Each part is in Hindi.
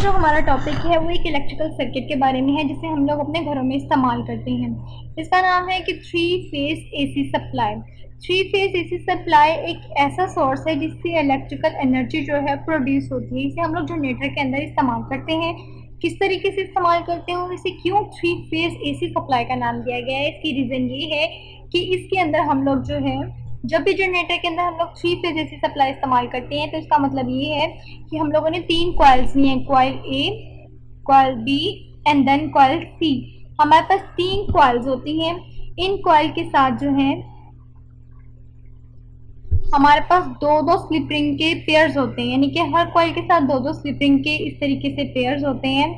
का जो हमारा टॉपिक है, वो एक इलेक्ट्रिकल सर्किट के बारे में है, जिसे हम लोग अपने घरों में इस्तेमाल करते हैं। इसका नाम है कि three phase AC supply three phase AC supply एक ऐसा सोर्स है, जिससे इलेक्ट्रिकल एनर्जी जो है प्रोड्यूस होती है। इसे हम लोग जनरेटर के अंदर इस्तेमाल करते हैं। किस तरीके से इस्तेमाल करते हैं इसे क्यों थ्री फ़ेज़ एसी सप्लाई का नाम दिया गया है? इसकी रीज़न ये है कि इसके अंदर हम लोग जो है जब भी जनरेटर के अंदर हम लोग थ्री फ़ेज़ एसी सप्लाई इस्तेमाल करते हैं तो इसका मतलब ये है कि हम लोगों ने तीन कॉइल्स लिए हैं coil A coil B and then coil C हमारे पास तीन कॉइल्स होती हैं। इन कॉइल के साथ जो है, हमारे पास दो दो स्लिपरिंग के पेयर्स होते हैं। यानी कि हर कॉइल के साथ दो दो स्लिपरिंग के इस तरीके से पेयर्स होते हैं।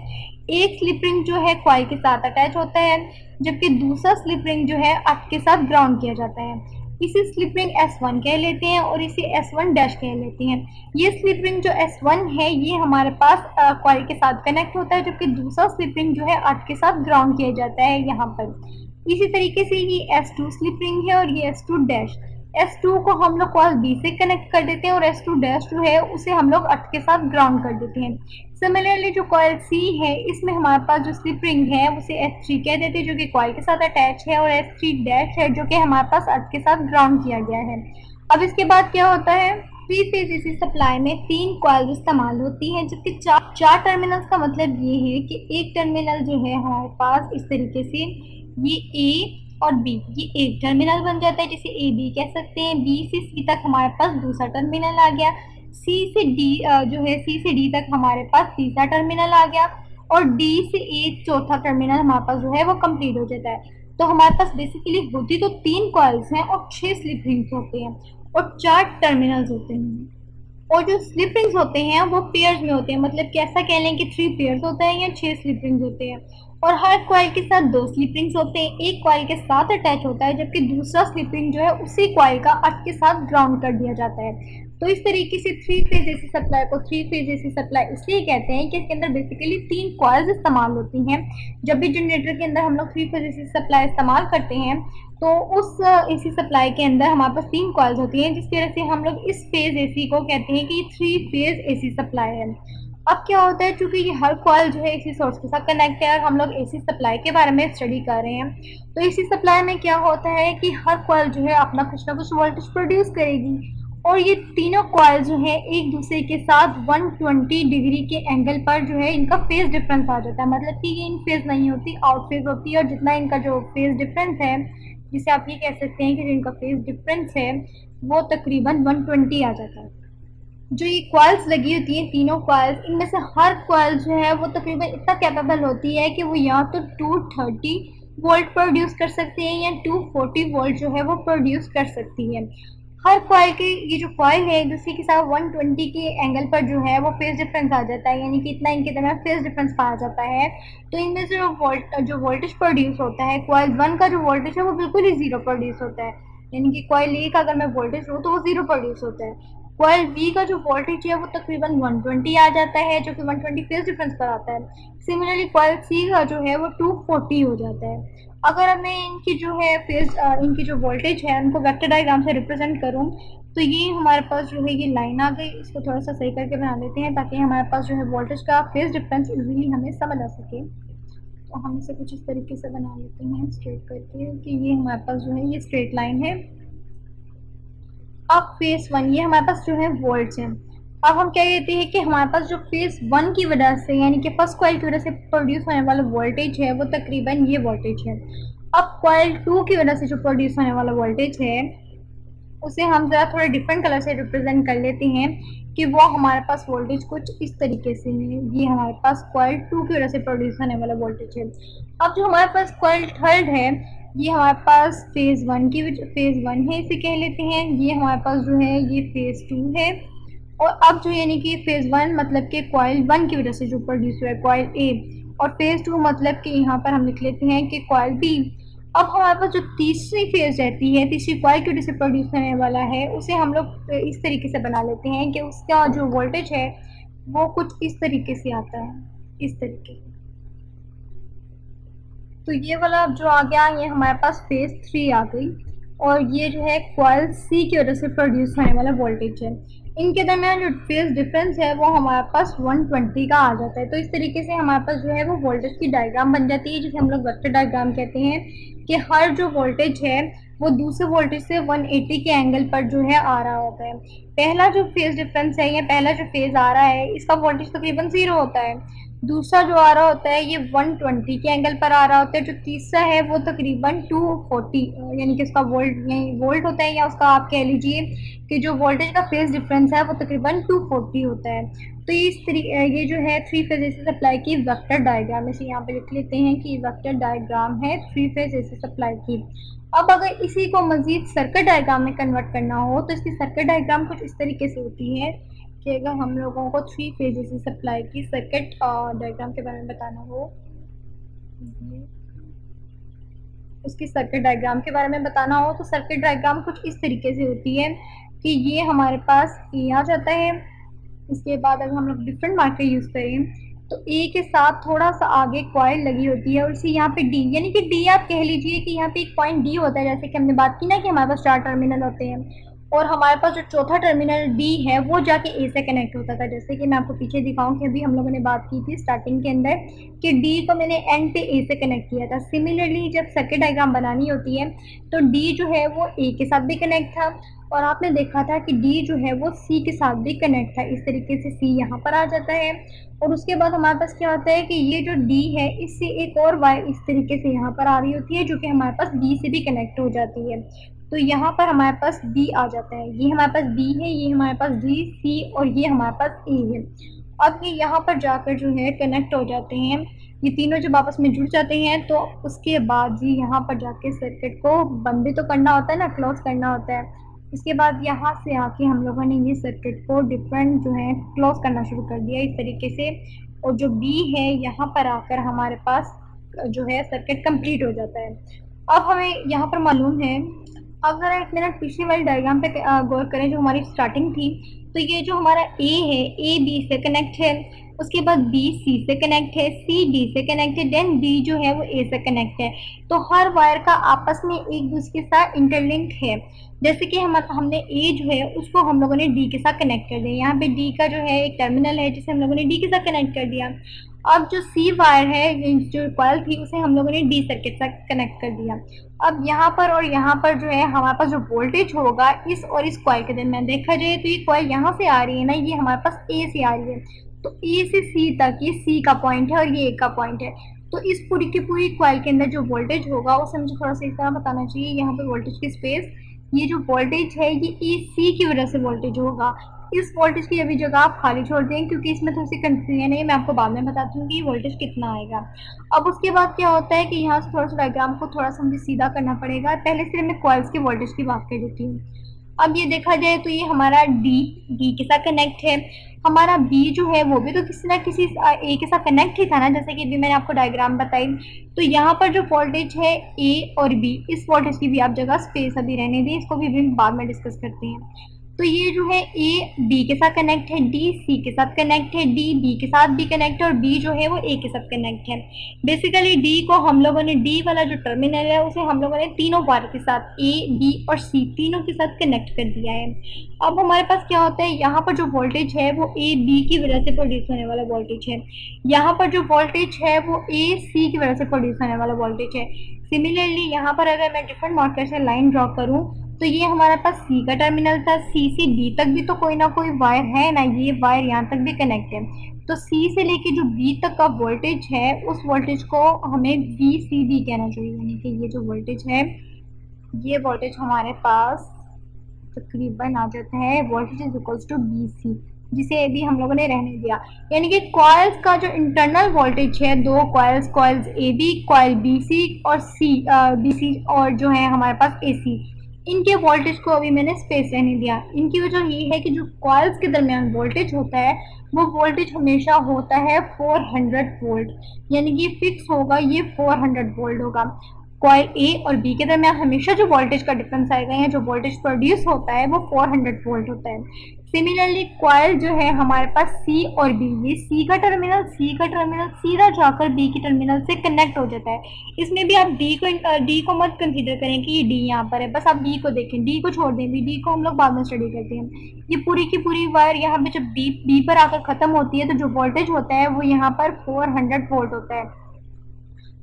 एक स्लिपरिंग जो है कॉइल के साथ अटैच होता है, जबकि दूसरा स्लिपरिंग जो है अट के साथ ग्राउंड किया जाता है। इसे स्लिप रिंग एस वन कह लेते हैं और इसे एस वन डैश कह लेते हैं। ये स्लिप रिंग जो एस वन है, ये हमारे पास कॉइल के साथ कनेक्ट होता है, जबकि दूसरा स्लिप रिंग जो है अर्थ के साथ ग्राउंड किया जाता है यहाँ पर। इसी तरीके से ये एस टू स्लिप रिंग है और ये एस टू डैश S2 को हम लोग कॉल B से कनेक्ट कर देते हैं और S2 डैश जो है, उसे हम लोग अर्थ के साथ ग्राउंड कर देते हैं। सिमिलरली जो कॉयल सी है, इसमें हमारे पास जो स्लिप रिंग है, उसे एस थ्री कह देते हैं, जो कि कॉयल के साथ अटैच है और एस थ्री डैश है, जो कि हमारे पास अर्थ के साथ ग्राउंड किया गया है। अब इसके बाद क्या होता है? थ्री फ़ेज़ एसी सप्लाई में तीन कॉयल इस्तेमाल होती हैं, जबकि चार चार टर्मिनल्स का मतलब ये है कि एक टर्मिनल जो है हमारे पास इस तरीके से, ये ए और बी ये एक टर्मिनल बन जाता है जिसे ए बी कह सकते हैं। बी से सी तक हमारे पास दूसरा टर्मिनल आ गया। सी से डी जो है सी से डी तक हमारे पास तीसरा टर्मिनल आ गया और डी से ए चौथा टर्मिनल हमारे पास जो है, वो कंप्लीट हो जाता है। तो हमारे पास बेसिकली होती तो तीन कॉइल्स हैं और छह स्लिप रिंग्स होते हैं और चार टर्मिनल्स होते हैं। और जो स्लिप रिंग्स होते हैं, वो पेयर्स में होते हैं। मतलब कि ऐसा कह लें कि थ्री पेयर्स होते हैं या छह स्लिप रिंग्स होते हैं। और हर क्वाइल के साथ दो स्लिपिंग्स होते हैं। एक क्वाइल के साथ अटैच होता है, जबकि दूसरा स्लिपिंग जो है, उसी क्वाइल का अर्थ के साथ ग्राउंड कर दिया जाता है। तो इस तरीके से थ्री फ़ेज़ एसी सप्लाई को थ्री फ़ेज़ एसी सप्लाई इसलिए कहते हैं कि इसके अंदर बेसिकली तीन कॉइल्स इस्तेमाल होती हैं। जब भी जनरेटर के अंदर हम लोग थ्री फ़ेज़ एसी सप्लाई इस्तेमाल करते हैं तो उस एसी सप्लाई के अंदर हमारे पास तीन कॉइल्स होती हैं, जिसकी वजह से हम लोग इस फ़ेज़ एसी को कहते हैं कि थ्री फ़ेज़ एसी सप्लाई है। अब क्या होता है, चूँकि ये हर कॉल जो है इसी सोर्स के साथ कनेक्ट है और हम लोग एसी सप्लाई के बारे में स्टडी कर रहे हैं तो एसी सप्लाई में क्या होता है कि हर कॉल जो है अपना कुछ ना कुछ वोल्टेज प्रोड्यूस करेगी और ये तीनों कॉयल जो है एक दूसरे के साथ 120 डिग्री के एंगल पर जो है इनका फ़ेज़ डिफरेंस आ जाता है। मतलब कि ये इन फ़ेज़ नहीं होती आउट फ़ेज़ होती है और जितना इनका जो फ़ेज़ डिफरेंस है, जिसे आप ये कह सकते हैं कि जो इनका फ़ेज़ डिफरेंस है, वो तकरीबन 120 आ जाता है। जो ये क्वाइल्स लगी होती हैं, तीनों क्वाइल्स इनमें से हर क्वाइल जो है, वो तकरीबन इतना कैपेबल होती है कि वो या तो 230 वोल्ट प्रोड्यूस कर सकती है या 240 वोल्ट जो है, वो प्रोड्यूस कर सकती है। हर क्वाइल के, ये जो क्वाइल है, दूसरे के साथ 120 के एंगल पर जो है, वो फेस डिफरेंस आ जाता है, यानी कि इतना इनके दरमियान फेस डिफरेंस पाया जाता है। तो इनमें से वोल्ट जो वोल्टेज प्रोड्यूस होता है क्वाइल वन का जो वोल्टेज है, वो बिल्कुल ही ज़ीरो प्रोड्यूस होता है। यानी कि कॉयल ए का अगर मैं वोल्टेज हूँ तो वो ज़ीरो प्रोड्यूस होता है। कॉयल वी का जो वोल्टेज है वो तकरीबन 120 आ जाता है, जो कि 120 ट्वेंटी फ़ेज़ डिफरेंस पर आता है। सिमिलरली कॉयल सी का जो है वो 240 हो जाता है। अगर हमें इनकी जो है फ़ेज़ इनकी जो वोल्टेज है उनको वेक्टर डायग्राम से रिप्रेजेंट करूँ तो ये हमारे पास जो है ये लाइन आ गई। इसको थोड़ा सा सही करके बना लेते हैं, ताकि हमारे पास जो है वोल्टेज का फ़ेज़ डिफरेंस इजीली हमें समझ आ सके। तो हम इसे कुछ इस तरीके से बना लेते हैं स्ट्रेट करके, कि ये हमारे पास जो है ये स्ट्रेट लाइन है। अब फेस वन ये हमारे पास जो है वोल्ट है। अब हम क्या कहते हैं कि हमारे पास जो फेस वन की वजह से, यानी कि फ़र्स्ट कॉइल की वजह से प्रोड्यूस होने वाला वोल्टेज है, वो तकरीबन ये वोल्टेज है। अब कॉइल टू की वजह से जो प्रोड्यूस होने वाला वोल्टेज है, उसे हम ज़रा थोड़े डिफरेंट कलर से रिप्रेजेंट कर लेते हैं कि वो हमारे पास वोल्टेज कुछ इस तरीके से है। ये हमारे पास कॉइल टू की वजह से प्रोड्यूस होने वाला वोल्टेज है। अब जो हमारे पास कॉइल थर्ड है ये हमारे पास फ़ेज़ वन की फ़ेज़ वन है, इसे कह लेते हैं। ये हमारे पास जो है, ये फ़ेज़ टू है। और अब जो यानी कि फ़ेज़ वन मतलब कि कॉयल वन की वजह से जो प्रोड्यूस हुआ है कॉयल ए और फ़ेज़ टू मतलब कि यहाँ पर हम लिख लेते हैं कि कॉयल बी अब हमारे पास जो तीसरी फ़ेज़ रहती है, तीसरी कॉयल की वजह से प्रोड्यूस होने वाला है, उसे हम लोग इस तरीके से बना लेते हैं कि उसका जो वोल्टेज है, वो कुछ इस तरीके से आता है। इस तरीके से। तो ये वाला जो आ गया, ये हमारे पास फ़ेज़ थ्री आ गई और ये जो है क्वाइल सी की वजह से प्रोड्यूस होने वाला वोल्टेज है। इनके दरमियान जो फ़ेज़ डिफरेंस है, वो हमारे पास 120 का आ जाता है। तो इस तरीके से हमारे पास जो है वो वोल्टेज की डायग्राम बन जाती है, जिसे हम लोग वेक्टर डायग्राम कहते हैं कि हर जो वोल्टेज है, वो दूसरे वोल्टेज से 180 के एंगल पर जो है आ रहा होता है। पहला जो फ़ेज़ डिफरेंस है, या पहला जो फ़ेज़ आ रहा है, इसका वोल्टेज तकरीबन ज़ीरो होता है। दूसरा जो आ रहा होता है, ये 120 के एंगल पर आ रहा होता है, जो तीसरा है, वो तकरीबन 240 यानी कि उसका वोल्ट वोल्ट होता है या उसका आप कह लीजिए कि जो वोल्टेज का फ़ेज़ डिफरेंस है, वो तकरीबन 240 होता है। तो इस ये जो है थ्री फ़ेज़ एसी सप्लाई की वेक्टर डायग्राम इसे यहाँ पे लिख लेते हैं कि वेक्टर डायग्राम है थ्री फ़ेज़ एसी सप्लाई की। अब अगर इसी को मज़ीद सर्किट डायग्राम में कन्वर्ट करना हो तो इसकी सर्किट डायग्राम कुछ इस तरीके से होती है। अगर हम लोगों को थ्री फेजेस सप्लाई की सर्किट डायग्राम के बारे में बताना हो। उसकी सर्किट डायग्राम के बारे में बताना हो तो सर्किट डायग्राम कुछ इस तरीके से होती है कि ये हमारे पास ए आ जाता है। इसके बाद अगर हम लोग डिफरेंट मार्कर यूज़ करें तो ए के साथ थोड़ा सा आगे क्वाइल लगी होती है और इसी यहाँ पे डी यानी कि डी आप कह लीजिए कि यहाँ पे एक पॉइंट डी होता है, जैसे कि हमने बात की ना कि हमारे पास चार टर्मिनल होते हैं। और हमारे पास जो चौथा टर्मिनल डी है, वो जाके ए से कनेक्ट होता था। जैसे कि मैं आपको पीछे दिखाऊँ कि अभी हम लोगों ने बात की थी स्टार्टिंग के अंदर कि डी को मैंने एंड पे ए से कनेक्ट किया था। सिमिलरली जब सर्किट डायग्राम बनानी होती है तो डी जो है, वो ए के साथ भी कनेक्ट था और आपने देखा था कि डी जो है, वो सी के साथ भी कनेक्ट था। इस तरीके से सी यहाँ पर आ जाता है और उसके बाद हमारे पास क्या होता है कि ये जो डी है, इससे एक और वायर इस तरीके से यहाँ पर आ रही होती है, जो कि हमारे पास डी से भी कनेक्ट हो जाती है। तो यहाँ पर हमारे पास बी आ जाता है। ये हमारे पास बी है, ये हमारे पास डी सी और ये हमारे पास ए है। अब ये यहाँ पर जाकर जो है कनेक्ट हो जाते हैं। ये तीनों जब आपस में जुड़ जाते हैं तो उसके बाद जी यहाँ पर जाके सर्किट को बंद भी तो करना होता है ना क्लोज करना होता है। इसके बाद यहाँ से आके हम लोगों ने ये सर्किट को डिफरेंट जो है क्लोज करना शुरू कर दिया इस तरीके से। और जो बी है, यहाँ पर आकर हमारे पास जो है सर्किट कंप्लीट हो जाता है। अब हमें यहाँ पर मालूम है अगर एक मिनट पिछली वाली डायग्राम पे गौर करें जो हमारी स्टार्टिंग थी तो ये जो हमारा ए है ए बी से कनेक्ट है उसके बाद बी सी से कनेक्ट है सी डी से कनेक्ट है देन डी जो है वो ए से कनेक्ट है। तो हर वायर का आपस में एक दूसरे के साथ इंटरलिंक है। जैसे कि हम, हमने ए जो है, उसको हम लोगों ने डी के साथ कनेक्ट कर दिया। यहाँ पे डी का जो है एक टर्मिनल है, जिसे हम लोगों ने डी के साथ कनेक्ट कर दिया। अब जो सी वायर है जो कॉल थी, उसे हम लोगों ने डी सर्किट से कनेक्ट कर दिया। अब यहाँ पर और यहाँ पर जो है, हमारे पास जो वोल्टेज होगा, इस और इस कॉयल के दरमियान। देखा जाए तो ये कॉयल यहाँ से आ रही है ना, ये हमारे पास ए से आ रही है। तो ए से सी तक, ये सी का पॉइंट है और ये ए का पॉइंट है। तो इस पूरी की पूरी कॉयल के अंदर जो वोल्टेज होगा, उसे मुझे थोड़ा सा इस तरह बताना चाहिए यहाँ पर वोल्टेज की स्पेस ये जो वोल्टेज है, ये ए सी की वजह से वोल्टेज होगा। इस वोल्टेज की अभी जगह आप खाली छोड़ दें, क्योंकि इसमें थोड़ी सी कंफ्यूजन है मैं आपको बाद में बताती हूँ कि वोल्टेज कितना आएगा। अब उसके बाद क्या होता है कि यहाँ से थोड़ा सा डायग्राम को थोड़ा सा मुझे सीधा करना पड़ेगा। पहले सिर्फ़ मैं कॉइल्स के वोल्टेज की बात कर देती हूँ। अब ये देखा जाए तो ये हमारा डी डी के साथ कनेक्ट है। हमारा बी जो है, वो भी तो किसी ना किसी ए के साथ कनेक्ट ही था ना, जैसे कि अभी मैंने आपको डायग्राम बताई। तो यहाँ पर जो वोल्टेज है ए और बी इस वोल्टेज की भी आप जगह स्पेस अभी रहने दी, इसको भी अभी बाद में डिस्कस करते हैं। तो ये जो है ए बी के साथ कनेक्ट है डी सी के साथ कनेक्ट है डी बी के साथ भी कनेक्ट है और बी जो है वो ए के साथ कनेक्ट है। बेसिकली डी को हम लोगों ने डी वाला जो टर्मिनल है, उसे हम लोगों ने तीनों वायर के साथ ए बी और सी तीनों के साथ कनेक्ट कर दिया है। अब हमारे पास क्या होता है, यहाँ पर जो वोल्टेज है वो ए बी की वजह से प्रोड्यूस होने वाला वोल्टेज है। यहाँ पर जो वोल्टेज है वो ए सी की वजह से प्रोड्यूस होने वाला वोल्टेज है। सिमिलरली यहाँ पर अगर मैं डिफरेंट मार्कर से लाइन ड्रॉ करूँ तो ये हमारे पास सी का टर्मिनल था। सी से डी तक भी तो कोई ना कोई वायर है ना, ये वायर यहाँ तक भी कनेक्ट है। तो सी से लेके जो बी तक का वोल्टेज है, उस वोल्टेज को हमें वी सी बी कहना चाहिए, यानी कि ये जो वोल्टेज है, ये वोल्टेज हमारे पास तकरीबन आ जाता है। Voltage is equals to B C जिसे अभी हम लोगों ने रहने दिया। यानी कि कॉयल्स का जो इंटरनल वोल्टेज है, दो coils coils A B coil B C और सी बी सी और जो है हमारे पास ए सी इनके वोल्टेज को अभी मैंने स्पेस रहने दिया। इनकी वजह ये है कि जो कॉल्स के दरमियान वोल्टेज होता है, वो वोल्टेज हमेशा होता है 400 वोल्ट यानी कि फिक्स होगा, ये 400 वोल्ट होगा। कॉइल ए और बी के दरमियान हमेशा जो वोल्टेज का डिफरेंस आएगा या जो वोल्टेज प्रोड्यूस होता है वो 400 वोल्ट होता है। सिमिलरली क्वाइल जो है हमारे पास सी और बी ये सी का टर्मिनल सी का टर्मिनल सीधा जाकर बी के टर्मिनल से कनेक्ट हो जाता है। इसमें भी आप डी को डी को मत कंसीडर करें कि ये डी यहाँ पर है। बस आप डी को देखें। डी को छोड़ दें। डी को हम लोग बाद में स्टडी करते हैं। ये पूरी की पूरी वायर यहाँ पे जब डी बी पर आकर ख़त्म होती है तो जो वोल्टेज होता है वो यहाँ पर फोर हंड्रेड वोल्ट होता है।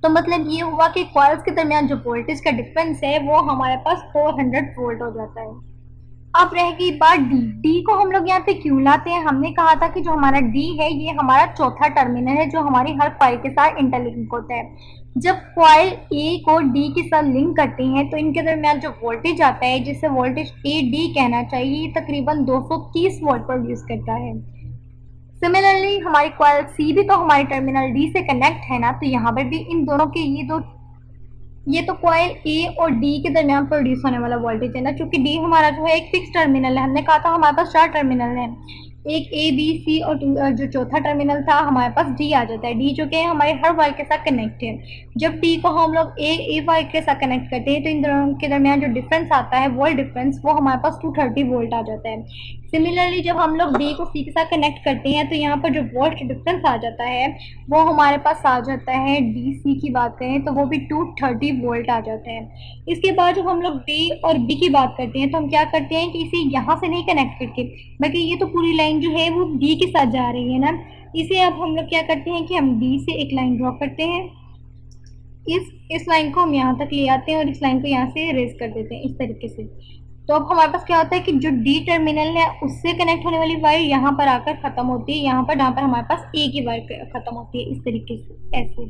तो मतलब ये हुआ कि क्वाइल्स के दरमियान जो वोल्टेज का डिफरेंस है, वो हमारे पास 400 वोल्ट हो जाता है। अब रह गई बात डी डी को हम लोग यहाँ पे क्यों लाते हैं? हमने कहा था कि जो हमारा डी है, ये हमारा चौथा टर्मिनल है, जो हमारी हर क्वाइल के साथ इंटरलिंक होता है। जब क्वाइल ए को डी के साथ लिंक करते हैं तो इनके दरमियान जो वोल्टेज आता है, जिसे वोल्टेज ए डी कहना चाहिए तकरीबन 230 वोल्ट प्रोड्यूस करता है। सिमिलरली हमारी क्वाइल सी भी तो हमारी टर्मिनल डी से कनेक्ट है ना तो यहाँ पर भी इन दोनों के ये दो, ये तो क्वाइल ए और डी के दरमियान प्रोड्यूस होने वाला वोल्टेज है ना, क्योंकि डी हमारा जो है एक फिक्स टर्मिनल है। हमने कहा था हमारे पास चार टर्मिनल है। एक ए बी सी और जो चौथा टर्मिनल था, हमारे पास डी आ जाता है। डी जो कि हमारे हर वायर के साथ कनेक्ट है। जब डी को हम लोग ए ए वायर के साथ कनेक्ट करते हैं तो इन दोनों के दरमियान जो डिफरेंस आता है वोल्ट डिफरेंस वो हमारे पास टू थर्टी वोल्ट आ जाता है। सिमिलरली जब हम लोग डी को सी के साथ कनेक्ट करते हैं तो यहाँ पर जो वोल्ट डिफरेंस आ जाता है, वो हमारे पास आ जाता है डी सी की बात करें तो वो भी टू थर्टी वोल्ट आ जाता है। इसके बाद जब हम लोग डी और बी की बात करते हैं तो हम क्या करते हैं कि इसे यहाँ से नहीं कनेक्ट करके, बल्कि ये तो पूरी लाइन जो है, वो डी के साथ जा रही है ना। इसे अब हम लोग क्या करते हैं कि हम डी से एक लाइन ड्रॉ करते हैं। इस इस लाइन को हम यहाँ तक ले आते हैं और इस लाइन को यहाँ से रेज कर देते हैं, इस तरीके से। तो अब हमारे पास क्या होता है कि जो डी टर्मिनल है, उससे कनेक्ट होने वाली वायर यहाँ पर आकर ख़त्म होती है। यहाँ पर, जहाँ पर हमारे पास ए की वायर ख़त्म होती है, इस तरीके से, ऐसे।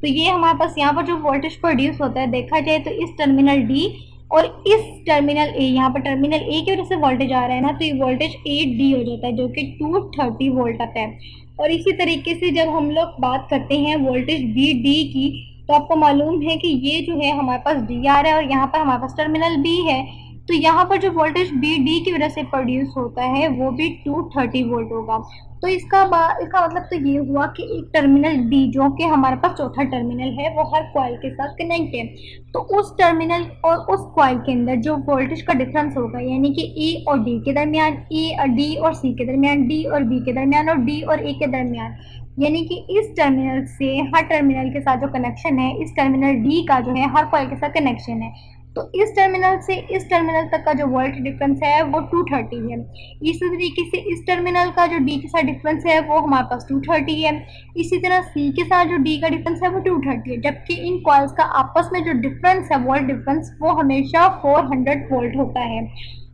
तो ये हमारे पास यहाँ पर जो वोल्टेज प्रोड्यूस होता है, देखा जाए तो इस टर्मिनल डी और इस टर्मिनल ए यहाँ पर टर्मिनल ए की वजह से वोल्टेज आ रहा है ना तो ये वोल्टेज ए डी हो जाता है, जो कि टू थर्टी वोल्ट आता है। और इसी तरीके से जब हम लोग बात करते हैं वोल्टेज बी डी की तो आपको मालूम है कि ये जो है हमारे पास डी आ रहा है और यहाँ पर हमारे पास टर्मिनल बी है। तो यहाँ पर जो वोल्टेज बी डी की वजह से प्रोड्यूस होता है, वो भी टू थर्टी वोल्ट होगा। तो इसका इसका मतलब तो ये हुआ कि एक टर्मिनल डी जो कि हमारे पास चौथा टर्मिनल है, वो हर क्वाइल के साथ कनेक्ट है। तो उस टर्मिनल और उस क्वाइल के अंदर जो वोल्टेज का डिफरेंस होगा, यानी कि ए और डी के दरमियान ए और डी और सी के दरमियान डी और बी के दरमियान और डी और ए के दरमियान, यानी कि इस टर्मिनल से हर टर्मिनल के साथ जो कनेक्शन है, इस टर्मिनल डी का जो है, हर क्वाइल के साथ कनेक्शन है। तो इस टर्मिनल से, इस टर्मिनल तक का जो वोल्ट डिफरेंस है, वो 230 है। इसी तरीके से इस टर्मिनल का जो डी के साथ डिफरेंस है, वो हमारे पास 230 है। इसी तरह सी के साथ जो डी का डिफरेंस है, वो 230 है। जबकि इन कॉल्स का आपस में जो डिफरेंस है वोल्ट डिफरेंस वो हमेशा 400 वोल्ट होता है।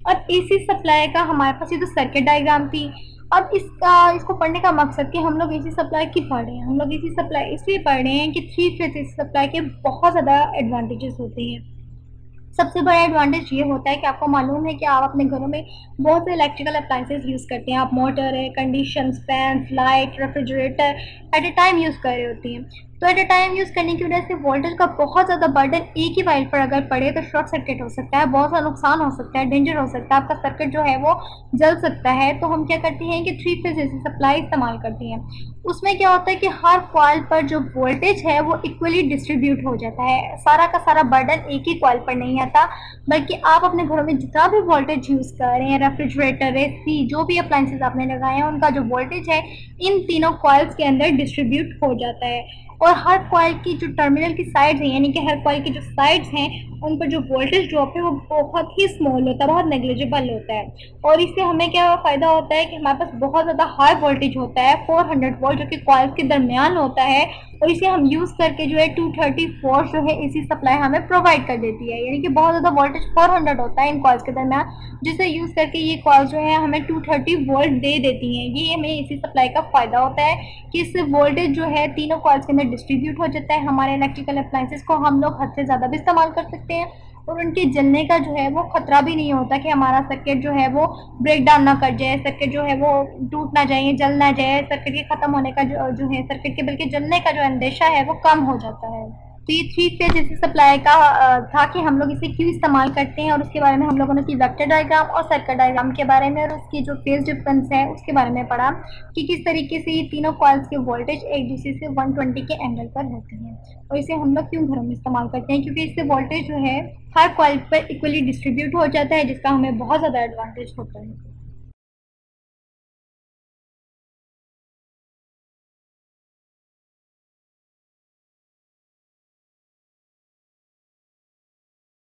और इसी सप्लाई का हमारे पास ये तो सर्किट डायग्राम थी। अब इसका, इसको पढ़ने का मकसद कि हम लोग एसी सप्लाई की पढ़ रहे हैं। हम लोग एसी सप्लाई इसलिए पढ़ रहे हैं कि थ्री फ़ेज़ सप्लाई के बहुत ज़्यादा एडवांटेजेस होते हैं। सबसे बड़ा एडवांटेज ये होता है कि आपको मालूम है कि आप अपने घरों में बहुत से इलेक्ट्रिकल अप्लाइंसेज यूज़ करते हैं। आप मोटर है condition fan light refrigerator at a time use कर रहे होती हैं। तो एट अ टाइम यूज़ करने की वजह से वोल्टेज का बहुत ज़्यादा बर्डन एक ही वाइल पर अगर पड़े तो शॉर्ट सर्किट हो सकता है, बहुत सा नुकसान हो सकता है डेंजर हो सकता है, आपका सर्किट जो है वो जल सकता है। तो हम क्या करते हैं कि थ्री फ़ेज़ ऐसी सप्लाई इस्तेमाल करते हैं। उसमें क्या होता है कि हर क्वाइल पर जो वोल्टेज है वो इक्वली डिस्ट्रीब्यूट हो जाता है। सारा का सारा बर्डन एक ही क्वाइल पर नहीं आता, बल्कि आप अपने घरों में जितना भी वोल्टेज यूज़ कर रहे हैं रेफ्रिजरेटर ए सी जो भी अप्लाइंसेज आपने लगाए हैं, उनका जो वोल्टेज है, इन तीनों क्वाइल्स के अंदर डिस्ट्रीब्यूट हो जाता है। और हर कॉइल की जो टर्मिनल की साइड्स हैं, यानी कि हर कॉइल की जो साइड्स हैं उन पर जो वोल्टेज ड्रॉप है, वो बहुत ही स्मॉल होता है, बहुत नेग्लिजिबल होता है। और इससे हमें क्या फ़ायदा होता है कि हमारे पास बहुत ज़्यादा हाई वोल्टेज होता है 400 वोल्ट जो कि कॉइल्स के दरमियान होता है, और इसे हम यूज़ करके जो है 234 जो है एसी सप्लाई हमें प्रोवाइड कर देती है। यानी कि बहुत ज़्यादा वोल्टेज 400 होता है इन कॉल्स के दरमियान, जिसे यूज़ करके ये कॉल्स जो है हमें 230 वोल्ट दे देती हैं। ये हमें एसी सप्लाई का फ़ायदा होता है कि इससे वोल्टेज जो है तीनों कॉल्स के अंदर डिस्ट्रीब्यूट हो जाता है। हमारे इलेक्ट्रिकल अप्लाइंसेस को हम लोग हद से ज़्यादा भी इस्तेमाल कर सकते हैं और उनके जलने का जो है वो ख़तरा भी नहीं होता कि हमारा सर्किट जो है वो ब्रेक डाउन ना कर जाए सर्किट जो है वो टूट ना जाए, जल ना जाए सर्किट के ख़त्म होने का जो जो है सर्किट के बल्कि जलने का जो अंदेशा है वो कम हो जाता है। तो ये थ्री फ़ेज़ एसी सप्लाई का था कि हम लोग इसे क्यों इस्तेमाल करते हैं और उसके बारे में हम लोगों ने की वेक्टर डायग्राम और सर्कल डायग्राम के बारे में और उसकी जो फ़ेज़ डिफरेंस है, उसके बारे में पढ़ा कि किस तरीके से ये तीनों कॉइल्स के वोल्टेज एक दूसरे से 120 के एंगल पर होते हैं। और इसे हम लोग क्यों घरों में इस्तेमाल करते हैं? क्योंकि इससे वोल्टेज जो है, हर कॉइल पर इक्वली डिस्ट्रीब्यूट हो जाता है, जिसका हमें बहुत ज़्यादा एडवांटेज होता है।